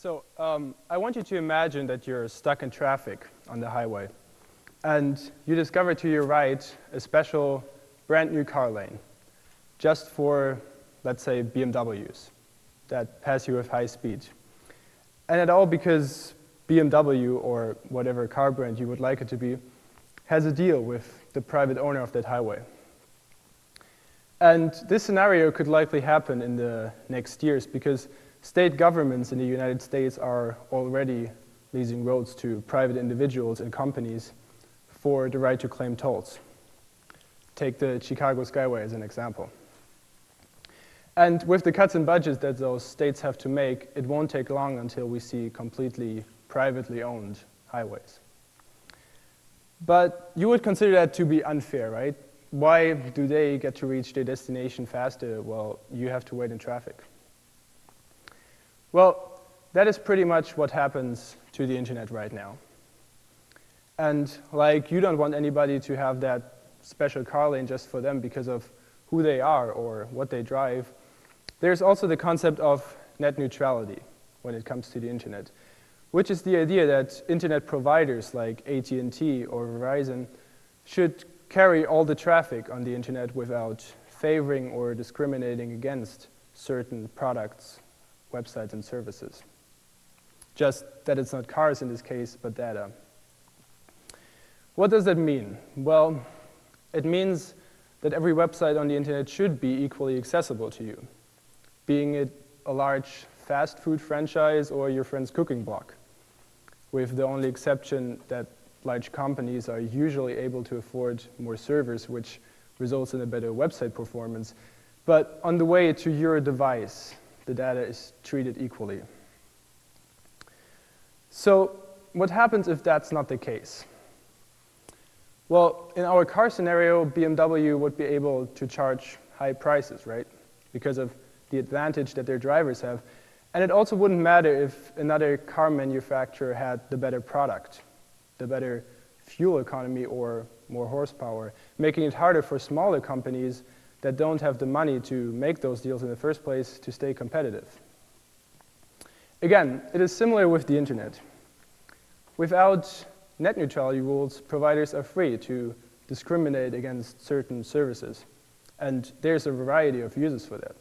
So um, I want you to imagine that you're stuck in traffic on the highway, and you discover to your right a special brand new car lane, just for, let's say, BMWs that pass you with high speed. And it all because BMW, or whatever car brand you would like it to be, has a deal with the private owner of that highway. And this scenario could likely happen in the next years because state governments in the United States are already leasing roads to private individuals and companies for the right to claim tolls. Take the Chicago Skyway as an example. And with the cuts in budgets that those states have to make, it won't take long until we see completely privately owned highways. But you would consider that to be unfair, right? Why do they get to reach their destination faster while you have to wait in traffic? Well, that is pretty much what happens to the internet right now. And like you don't want anybody to have that special car lane just for them because of who they are or what they drive, there's also the concept of net neutrality when it comes to the internet, which is the idea that internet providers like AT&T or Verizon should carry all the traffic on the internet without favoring or discriminating against certain products, websites, and services. Just that it's not cars in this case, but data. What does that mean? Well, it means that every website on the internet should be equally accessible to you, being it a large fast food franchise or your friend's cooking blog, with the only exception that large companies are usually able to afford more servers, which results in a better website performance. But on the way to your device, the data is treated equally. So what happens if that's not the case? Well, in our car scenario, BMW would be able to charge high prices, right? Because of the advantage that their drivers have. And it also wouldn't matter if another car manufacturer had the better product the better fuel economy or more horsepower, making it harder for smaller companies that don't have the money to make those deals in the first place to stay competitive. Again, it is similar with the internet. Without net neutrality rules, providers are free to discriminate against certain services, and there's a variety of uses for that.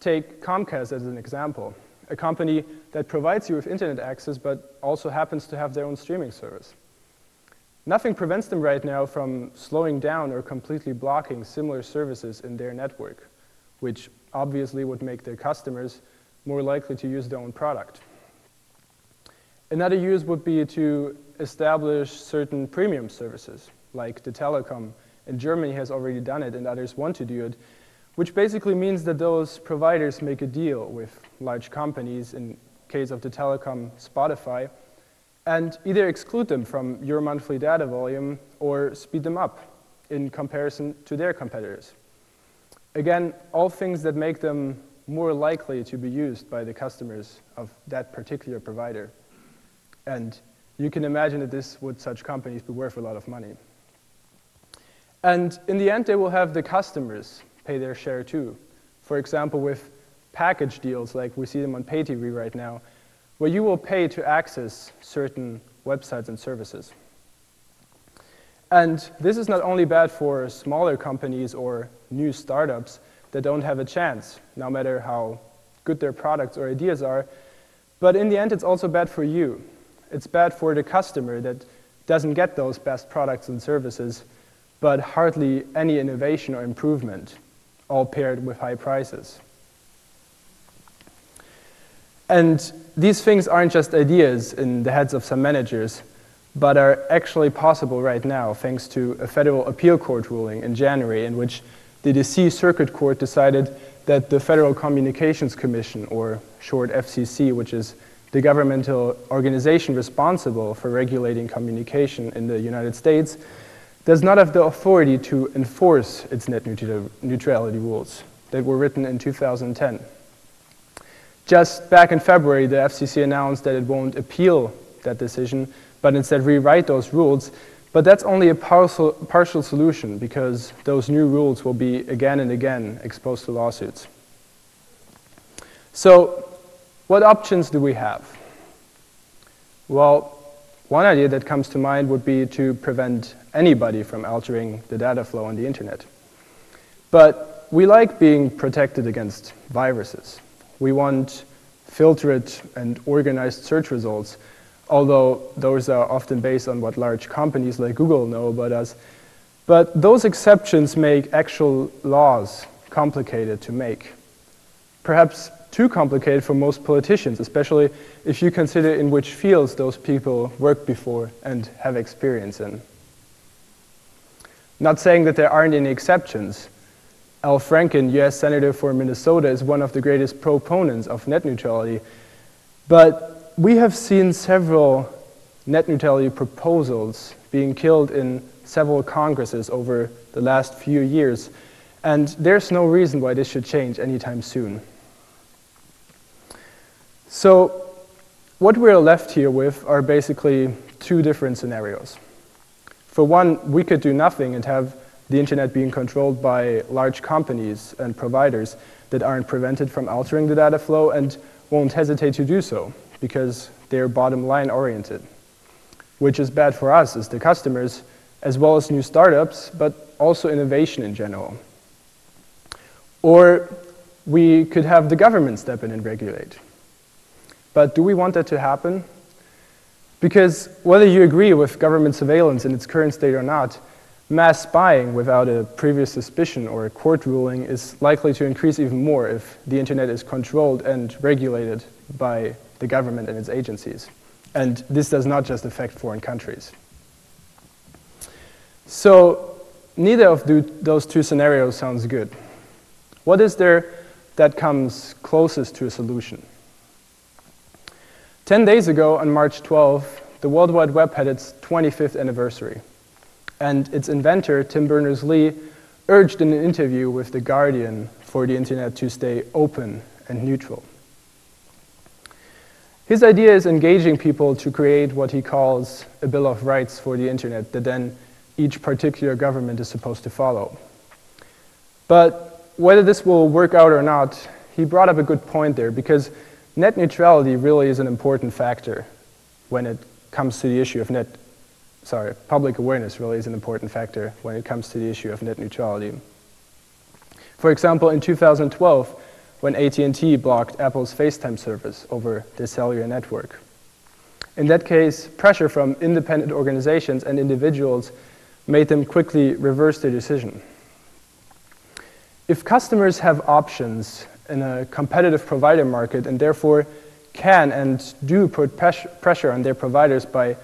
Take Comcast as an example a company that provides you with internet access but also happens to have their own streaming service. Nothing prevents them right now from slowing down or completely blocking similar services in their network, which obviously would make their customers more likely to use their own product. Another use would be to establish certain premium services, like the Telekom. And Germany has already done it, and others want to do it, which basically means that those providers make a deal with large companies, in case of the Telekom, Spotify, and either exclude them from your monthly data volume or speed them up in comparison to their competitors. Again, all things that make them more likely to be used by the customers of that particular provider. And you can imagine that this would such companies be worth a lot of money. And in the end, they will have the customers pay their share too. For example, with package deals like we see them on pay TV right now, where you will pay to access certain websites and services. And this is not only bad for smaller companies or new startups that don't have a chance, no matter how good their products or ideas are, but in the end, it's also bad for you. It's bad for the customer that doesn't get those best products and services, but hardly any innovation or improvement all paired with high prices. And these things aren't just ideas in the heads of some managers, but are actually possible right now thanks to a federal appeal court ruling in January in which the DC Circuit Court decided that the Federal Communications Commission, or short FCC, which is the governmental organization responsible for regulating communication in the United States, does not have the authority to enforce its net neutrality rules that were written in 2010. Just back in February, the FCC announced that it won't appeal that decision, but instead rewrite those rules. But that's only a partial, partial solution because those new rules will be again and again exposed to lawsuits. So what options do we have? Well, one idea that comes to mind would be to prevent anybody from altering the data flow on the internet. But we like being protected against viruses. We want filtered and organized search results, although those are often based on what large companies like Google know about us. But those exceptions make actual laws complicated to make. Perhaps too complicated for most politicians, especially if you consider in which fields those people worked before and have experience in. Not saying that there aren't any exceptions. Al Franken, US Senator for Minnesota, is one of the greatest proponents of net neutrality. But we have seen several net neutrality proposals being killed in several Congresses over the last few years, and there's no reason why this should change anytime soon. So what we're left here with are basically two different scenarios. For one, we could do nothing and have the internet being controlled by large companies and providers that aren't prevented from altering the data flow and won't hesitate to do so because they're bottom line oriented, which is bad for us as the customers, as well as new startups, but also innovation in general. Or we could have the government step in and regulate. But do we want that to happen? Because whether you agree with government surveillance in its current state or not, mass spying without a previous suspicion or a court ruling is likely to increase even more if the internet is controlled and regulated by the government and its agencies. And this does not just affect foreign countries. So neither of those two scenarios sounds good. What is there that comes closest to a solution? 10 days ago, on March 12, the World Wide Web had its 25th anniversary. And its inventor, Tim Berners-Lee, urged in an interview with The Guardian for the internet to stay open and neutral. His idea is engaging people to create what he calls a Bill of Rights for the internet that then each particular government is supposed to follow. But whether this will work out or not, he brought up a good point there because net neutrality really is an important factor when it comes to the issue of net, sorry, public awareness really is an important factor when it comes to the issue of net neutrality. For example, in 2012, when AT&T blocked Apple's FaceTime service over their cellular network. In that case, pressure from independent organizations and individuals made them quickly reverse their decision. If customers have options in a competitive provider market and therefore can and do put pressure on their providers by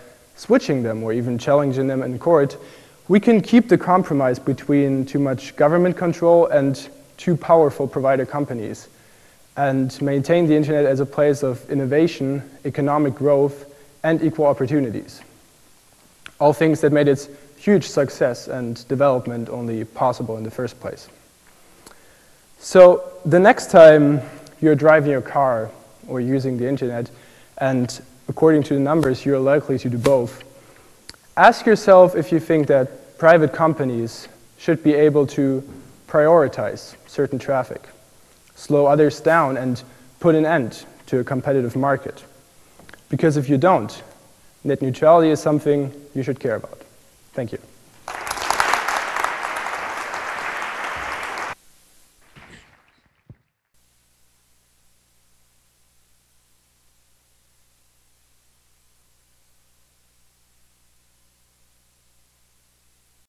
switching them or even challenging them in court, we can keep the compromise between too much government control and too powerful provider companies and maintain the internet as a place of innovation, economic growth, and equal opportunities. All things that made its huge success and development only possible in the first place. So the next time you're driving your car or using the internet, and according to the numbers, you're likely to do both, ask yourself if you think that private companies should be able to prioritize certain traffic, slow others down, and put an end to a competitive market. Because if you don't, net neutrality is something you should care about. Thank you.